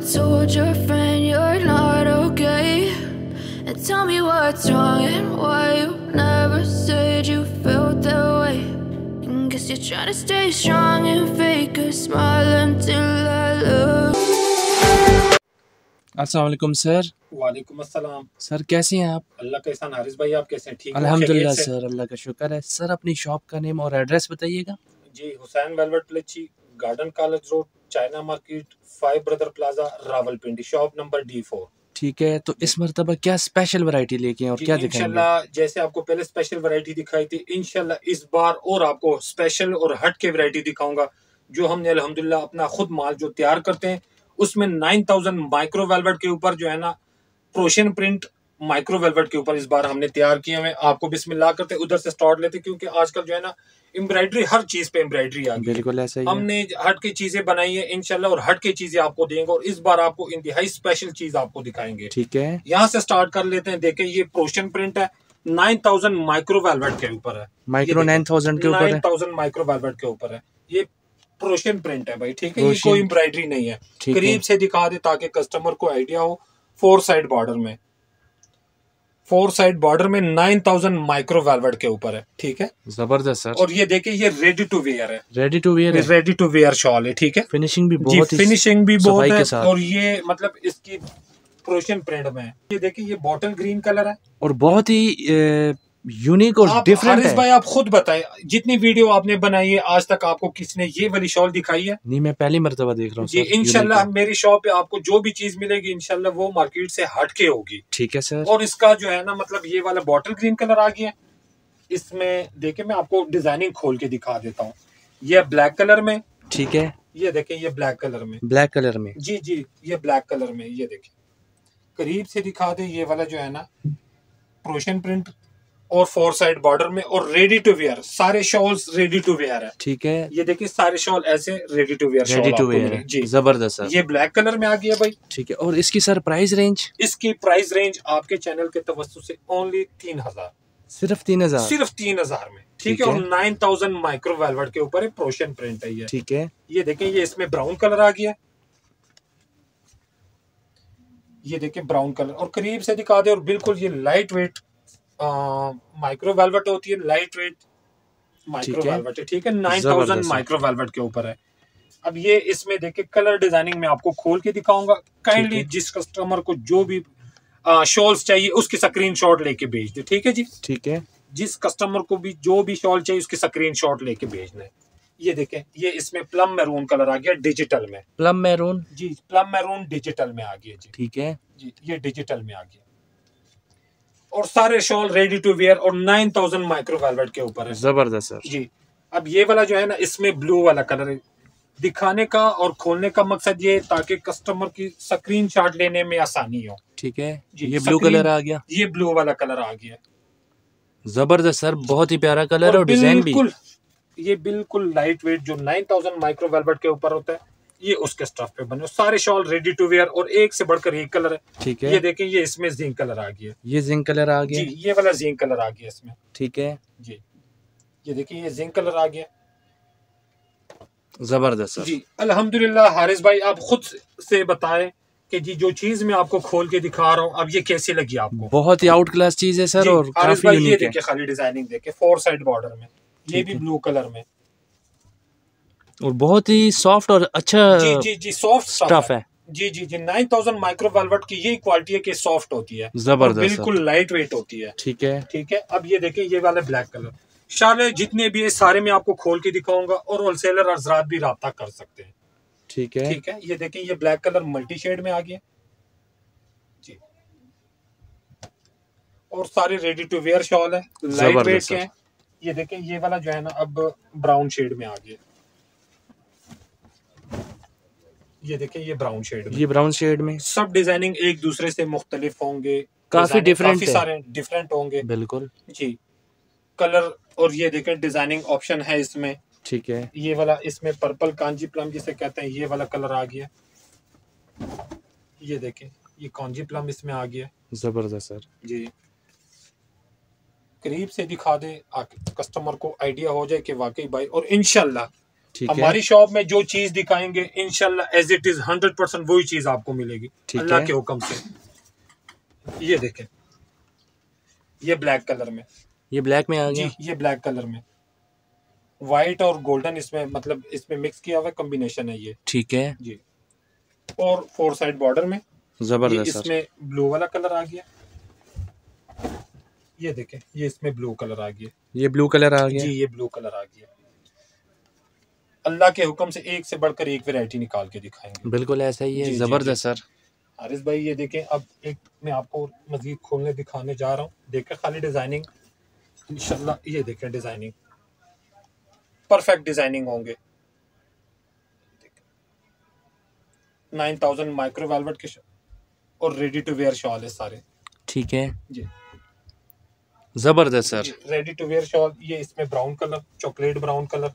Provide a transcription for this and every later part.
told your friend you're not okay? And tell me what's wrong and why you never said you felt that way. And guess you're trying to stay strong and fake a smile until I look. अस्सलाम वालेकुम sir वालेकुम अस्सलाम sir कैसे हैं आप अल्लाह का एहसान हारिस भाई आप कैसे हैं ठीक हो? अल्हम्दुलिल्लाह खैरियत से? सर अल्लाह का शुक्र है सर अपनी शॉप का नेम और एड्रेस बताइएगा जी हुसैन वेलवेट प्लेची garden college road China market five brother plaza Rawalpindi shop number D four. ठीक है तो इस मरतबा क्या स्पेशल वैरायटी लेके और क्या इंशाल्लाह जैसे आपको पहले स्पेशल वैरायटी दिखाई थी इनशाला इस बार और आपको स्पेशल और हट के वैरायटी दिखाऊँगा जो हमने अल्हम्दुलिल्लाह अपना खुद माल जो तैयार करते हैं उसमें नाइन थाउज़ेंड माइक्रो वेलवेट के ऊपर जो है ना प्रोशन प्रिंट माइक्रो वेलवेट के ऊपर इस बार हमने तैयार किए हुए हैं। आपको बिस्मिल्लाह करते उधर से स्टार्ट लेते क्योंकि आजकल जो है ना एम्ब्रॉयडरी हर चीज़ पे एम्ब्रॉयडरी आ गई बिल्कुल ऐसा ही हमने हट की चीज़ें बनाई है इनशाला और हट की चीज़ें आपको देंगे और इस बार आपको इंतहाई स्पेशल चीज़ आपको दिखाएँगे। ठीक है। यहाँ से स्टार्ट कर लेते हैं देखें ये प्रोशन प्रिंट है नाइन थाउज़ेंड माइक्रो वेलवेट के ऊपर है। माइक्रो नाइन थाउज़ेंड के ऊपर नाइन थाउज़ेंड माइक्रो वेलवेट के ऊपर है। ये प्रोशन प्रिंट है भाई ठीक है? ये कोई एम्ब्रॉयडरी नहीं है। करीब से दिखा दे ताकि कस्टमर को आइडिया हो फोर साइड बॉर्डर में। फोर साइड बॉर्डर में नाइन थाउज़ेंड माइक्रो वेलवेट के ऊपर है ठीक है? ज़बरदस्त सर। और ये देखिए ये रेडी टू वेयर है। Ready to wear ready to wear shawl है ठीक है? फिनिशिंग भी बहुत ही फिनिशिंग भी बहुत है और ये मतलब इसकी प्रोशन प्रिंट में है। ये देखिए ये बॉटल ग्रीन कलर है। और बहुत ही यूनिक और डिफरेंट हारिस भाई आप खुद बताएँ जितनी वीडियो आपने बनाई है आज तक आपको किसने ये वाली शॉल दिखाई है? नहीं मैं पहली मरतबा देख रहा हूँ जी इंशाल्लाह मेरी शॉप पे आपको जो भी चीज़ मिलेगी इंशाल्लाह वो मार्केट से हट के होगी। ठीक है सर। और इसका जो है ना मतलब ये वाला बॉटल ग्रीन कलर आ गया इसमें देखे मैं आपको डिज़ाइनिंग खोल के दिखा देता हूँ। ये ब्लैक कलर में। ठीक है। ये देखें ये ब्लैक कलर में। ब्लैक कलर में। जी जी ये ब्लैक कलर में ये देखिए करीब से दिखा दे ये वाला जो है ना प्रोशन प्रिंट और फोर साइड बॉर्डर में और रेडी टू वेयर सारे शॉल्स रेडी टू वेयर है। ठीक है। ये देखिए सारे शॉल ऐसे ready to wear ready to wear है। जी। ज़बरदस्त ये ब्लैक कलर में आ गया भाई। ठीक है और इसकी सर प्राइस रेंज इसकी प्राइस रेंज आपके चैनल के तवस्तु से ओनली तीन हज़ार। सिर्फ़ तीन हज़ार? सिर्फ़ तीन हज़ार में। ठीक है। और नाइन थाउज़ेंड माइक्रो वेलवेट के ऊपर है प्रोशन प्रिंट है ये। ठीक है। ये देखें ये इसमें ब्राउन कलर आ गया। ये देखें ब्राउन कलर और करीब से दिखा दे और बिल्कुल ये लाइट वेट माइक्रो वेलवेट होती है लाइट वेट माइक्रो वेलवेट है ठीक है? नाइन थाउज़ेंड माइक्रो वेलवेट के ऊपर है। अब ये इसमें देखे कलर डिज़ाइनिंग में आपको खोल के दिखाऊँगा। काइंडली जिस कस्टमर को जो भी शॉल्स चाहिए उसकी स्क्रीन शॉट लेके भेज दे ठीक है जी? ठीक है। जिस कस्टमर को भी जो भी शॉल चाहिए उसकी स्क्रीन शॉट लेके भेजना है ये देखें ये इसमें प्लम मैरून कलर आ गया डिजिटल में। प्लम मैरून जी प्लम मैरून डिजिटल में आ गया जी। ठीक है। जी ये डिजिटल में आ गया। और सारे शॉल रेडी टू वेयर और नाइन थाउज़ेंड माइक्रो वेलवेट के ऊपर है। ज़बरदस्त सर। जी। अब ये वाला जो है ना इसमें ब्लू वाला कलर है। दिखाने का और खोलने का मकसद ये ताकि कस्टमर की स्क्रीन शॉट लेने में आसानी हो। ठीक है। जी, ये ब्लू कलर आ गया। ये ब्लू वाला कलर आ गया। ज़बरदस्त सर। बहुत ही प्यारा कलर और डिज़ाइन भी। बिल्कुल ये बिल्कुल लाइट वेट जो 9000 माइक्रो वेलवेट के ऊपर होता है ये उसके स्टफ़ पे बने सारे शॉल रेडी टू वेयर और एक से बढ़कर एक कलर है। ठीक है। ये देखें ये इसमें जिंक कलर आ गया। ये जिंक कलर आ जी गया ये वाला जिंक कलर आ गया इसमें। ठीक है। जी। ये देखिए ये जिंक कलर आ गया। ज़बरदस्त जी अल्हम्दुलिल्लाह हारिस भाई आप खुद से बताएँ कि जी जो चीज़ मैं आपको खोल के दिखा रहा हूँ अब ये कैसी लगी आपको? बहुत ही आउट क्लास चीज़ है सर और काफ़ी ये देखिए खाली डिज़ाइनिंग देखे फोर साइड बॉर्डर में ये भी ब्लू कलर में। और बहुत ही सॉफ्ट और अच्छा जी जी जी सॉफ्ट स्टफ़ है। जी जी जी नाइन थाउज़ेंड माइक्रो वेलवेट की यही क्वालिटी है कि सॉफ्ट होती है। ज़बरदस्त। बिल्कुल लाइट वेट होती है। ठीक है। ठीक है अब ये देखिए ये वाला ब्लैक कलर सारे जितने भी है सारे में आपको खोल के दिखाऊँगा और होलसेलर हजरात भी रब्ता कर सकते हैं। ठीक है। ठीक है ये देखिए ये ब्लैक कलर मल्टी शेड में आ गया। जी। और सारे रेडी टू वेयर शॉल है लाइट वेट के हैं। ये देखें ये वाला जो है ना अब ब्राउन शेड में आ गया। ये देखें ये ब्राउन शेड में। ये ब्राउन शेड में। सब डिज़ाइनिंग एक दूसरे से मुख्तलिफ़ होंगे। काफ़ी काफ़ी सारे डिफरेंट होंगे। बिल्कुल। जी। कलर और ये देखें डिज़ाइनिंग ऑप्शन है इसमें। ठीक है। ये वाला इसमें पर्पल कांजी प्लम जिसे कहते हैं ये वाला कलर आ गया। ये देखें ये कांजी प्लम इसमें आ गया। ज़बरदस्त सर। जी। करीब से दिखा दे कस्टमर को आइडिया हो जाए कि वाकई भाई और इनशाला हमारी शॉप में जो चीज़ दिखाएँगे इनशाला as it is hundred percent वही चीज़ आपको मिलेगी। अल्लाह के हुक्म से। ये देखें। ये ब्लैक कलर में। ये ब्लैक में आ गया। ये ब्लैक कलर में। व्हाइट और गोल्डन इसमें मतलब इसमें मिक्स किया हुआ कॉम्बिनेशन है ये। ठीक है। जी। और फोर साइड बॉर्डर में ज़बरदस्त इसमें ब्लू वाला कलर आ गया। ये देखें ये इसमें ब्लू कलर आ गया। ये ब्लू कलर आ गया। जी ये ब्लू कलर आ गया। अल्लाह के हुक्म से एक से बढ़कर एक वैरायटी निकाल के दिखाएँगे। बिल्कुल ऐसा ही है ज़बरदस्त सर। हारिस भाई ये देखें अब एक मैं आपको मजीद खोलने दिखाने जा रहा हूँ। देखें खाली डिज़ाइनिंग इनशाला ये देखें डिज़ाइनिंग परफेक्ट डिज़ाइनिंग होंगे। नाइन थाउज़ेंड माइक्रो वेलवेट के और रेडी टू वेयर शॉल है सारे। ठीक है। जी। ज़बरदस्त sir. Ready to wear shawl ये इसमें brown colour chocolate brown colour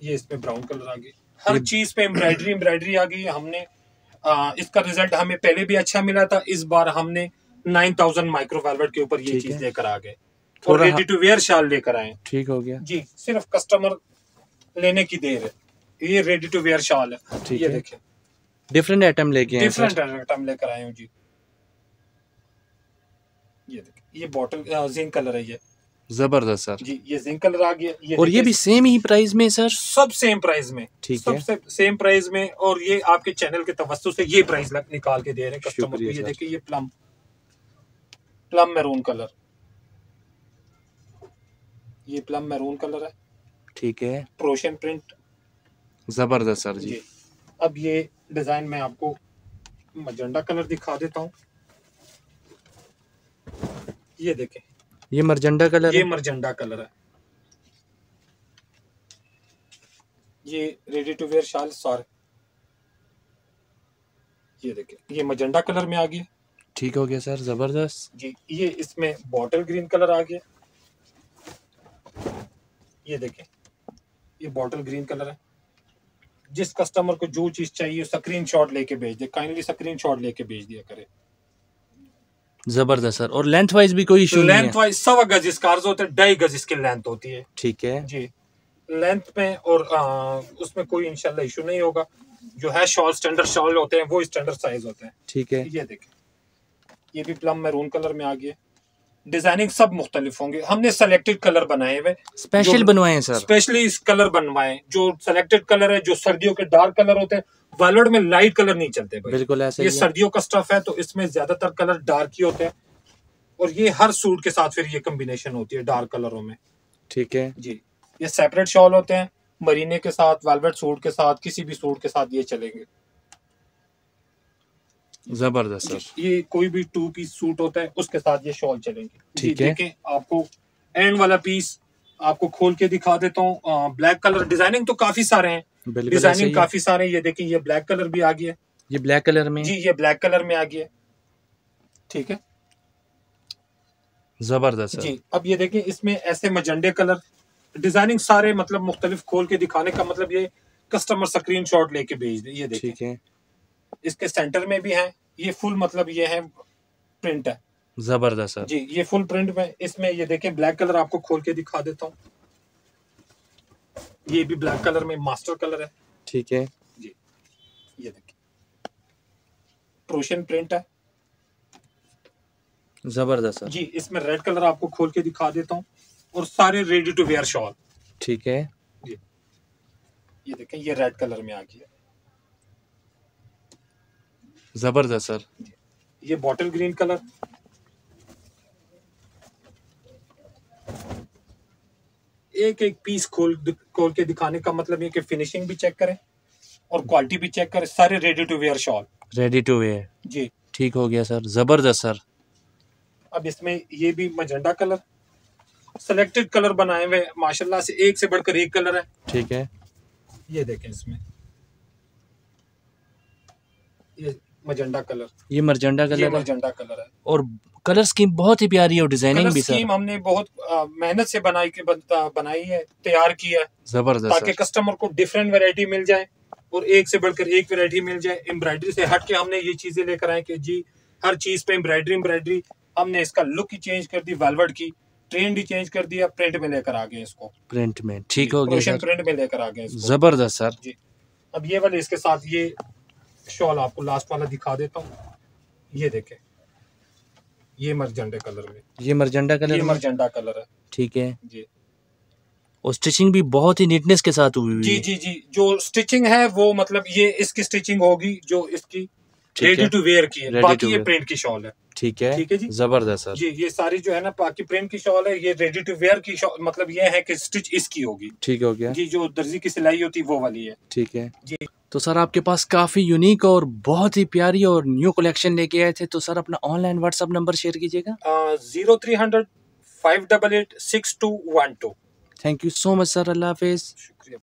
ये इसमें ब्राउन कलर आ गई। हर चीज़ पे एम्ब्रॉयडरी एम्ब्रॉयडरी आ गई। हमने आ, इसका रिज़ल्ट हमें पहले भी अच्छा मिला था। इस बार हमने नाइन थाउज़ेंड माइक्रो वेलवेट के ऊपर ये चीज़ लेकर आ गए। और रेडी टू वेयर शाल लेकर आए। ठीक हो गया। जी सिर्फ़ कस्टमर लेने की देर है। ये रेडी टू वेयर शाल है। ये। देखें। डिफरेंट आइटम लेके आए डिफरेंट आइटम लेकर आए हूँ जी। ये देखें। ये बॉटल जिंक कलर है ये। ज़बरदस्त सर। जी ये जिंक कलर आ गया ये और ये भी सेम ही प्राइस में सर? सब सेम प्राइस में ठीक सब है। से सेम प्राइस में और ये आपके चैनल के तवज्जो से ये प्राइस निकाल के दे रहे हैं कस्टमर को। ये देखिए ये प्लम प्लम मैरून कलर ये प्लम मैरून कलर है। ठीक है। प्रोशन प्रिंट ज़बरदस्त सर जी। जी। अब ये डिज़ाइन में आपको मजंडा कलर दिखा देता हूँ। ये देखें। ये मरजंडा कलर ये मरजंडा कलर है। ये ready to wear shawl sorry ये देखें ये मजेंडा कलर में आ गया। ठीक हो गया सर ज़बरदस्त। जी ये इसमें बॉटल ग्रीन कलर आ गया। ये देखें ये बॉटल ग्रीन कलर है। जिस कस्टमर को जो चीज़ चाहिए स्क्रीन शॉट लेके भेज दे। काइंडली स्क्रीन शॉट लेके भेज दिया करे। ज़बरदस्त सर। और लेंथ वाइज भी कोई इशू नहीं लेंथ वाइज सवा गज इसका अर्ज़ होता है ढाई गज इसकी लेंथ होती है। ठीक है। जी। लेंथ में और आ, उसमें कोई इंशाल्लाह इशू नहीं होगा। जो है शॉल स्टैंडर्ड शॉल होते हैं वो स्टैंडर्ड साइज़ होते हैं। ठीक है। ये देखें। ये भी प्लम मैरून कलर में आ गया। डिज़ाइनिंग सब मुख्तलिफ़ होंगे। हमने सेलेक्टेड कलर बनाए हुए। स्पेशल बनवाए हैं सर स्पेशली इस कलर बनवाए। जो सेलेक्टेड कलर है जो सर्दियों के डार्क कलर होते हैं वायलेट में लाइट कलर नहीं चलते बिल्कुल ऐसा ये सर्दियों का स्टफ़ है तो इसमें ज़्यादातर कलर डार्क ही होते हैं। और ये हर सूट के साथ फिर ये कम्बिनेशन होती है डार्क कलरों में। ठीक है। जी। ये सेपरेट शॉल होते हैं मरीने के साथ वेलवेट सूट के साथ किसी भी सूट के साथ ये चलेंगे। ज़बरदस्त सर। ये कोई भी टू पीस सूट होता है उसके साथ ये शॉल चलेंगे। ठीक है। देखें आपको एंड वाला पीस आपको खोल के दिखा देता हूँ। ब्लैक कलर डिज़ाइनिंग तो काफ़ी सारे हैं। डिज़ाइनिंग काफ़ी सारे हैं। ये देखें ये ब्लैक कलर भी आ गया। ये ब्लैक कलर में? जी ये ब्लैक कलर में आ गया। ठीक है? ज़बरदस्त जी अब ये देखें इसमें ऐसे मजंडे कलर डिज़ाइनिंग सारे मतलब मुख्तलिफ़ खोल के दिखाने का मतलब ये कस्टमर स्क्रीन शॉट लेके भेज दे ये देखें। ठीक है। इसके सेंटर में भी है। ये फुल मतलब ये है प्रिंट है। ज़बरदस्त सर जी ये फुल प्रिंट में इसमें ये देखें ब्लैक कलर आपको खोल के दिखा देता हूँ। ये भी ब्लैक कलर में मास्टर कलर है। ठीक है। जी ये देखिए प्रोशन प्रिंट है। ज़बरदस्त जी इसमें रेड कलर आपको खोल के दिखा देता हूँ। और सारे रेडी टू वेयर शॉल ठीक है। जी। ये देखें ये रेड कलर में आ गया। ज़बरदस्त सर। ये बॉटल ग्रीन कलर एक एक पीस खोल खोल के दिखाने का मतलब ये कि फिनिशिंग भी चेक करें और क्वालिटी भी चेक करें। सारे ready to wear shawl ready to wear जी। ठीक हो गया सर। ज़बरदस्त सर। अब इसमें ये भी मजेंडा कलर सेलेक्टेड कलर बनाए हुए माशाल्लाह से एक से बढ़कर एक कलर है। ठीक है। ये देखें इसमें। ये मजेंडा कलर। ये मरजंडा कलर है? मजेंडा कलर है। और कलर स्कीम बहुत ही प्यारी है और डिज़ाइनिंग भी स्कीम हमने बहुत मेहनत से बनाई के बन- बनाई है तैयार किया है। ज़बरदस्त ताकि कस्टमर को डिफरेंट वैरायटी मिल जाए और एक से बढ़कर एक वेरायटी मिल जाए। एम्ब्रॉयडरी से हट के हमने ये चीज़ें लेकर आए कि जी हर चीज़ पे एम्ब्रॉयडरी एम्ब्रॉयडरी हमने इसका लुक ही चेंज कर दी वेलवेट की। ट्रेंड ही चेंज कर दिया प्रिंट में लेकर आ गए इसको। प्रिंट में। ठीक हो गया प्रिंट में लेकर आ गए ज़बरदस्त सर। जी। अब ये वाले इसके साथ ये शॉल आपको लास्ट वाला दिखा देता हूँ। ये देखे। ये मरजंडे कलर में। ये मरजंडा ये कलर में? मरजंडा कलर है। ठीक है। जी। और स्टिचिंग भी बहुत ही नीटनेस के साथ हुई हुई जी जी जी। जो स्टिचिंग है वो मतलब ये इसकी स्टिचिंग होगी जो इसकी रेडी टू वेयर की है। बाकी ये प्रिंट की शॉल है। ठीक है। ठीक है जी। ज़बरदस्त सर। जी ये सारी जो है ना बाकी प्रिंट की शॉल है ये रेडी टू वेयर की शॉल मतलब ये है कि स्टिच इसकी होगी। ठीक हो गया। जी जो दर्जी की सिलाई होती है वो वाली है। ठीक है। जी। तो सर आपके पास काफ़ी यूनिक और बहुत ही प्यारी और न्यू कलेक्शन लेके आए थे। तो सर अपना ऑनलाइन व्हाट्सअप नंबर शेयर कीजिएगा। Zero three hundred five double eight six two one two thank you so much sir अल्लाह हाफिज। शुक्रिया।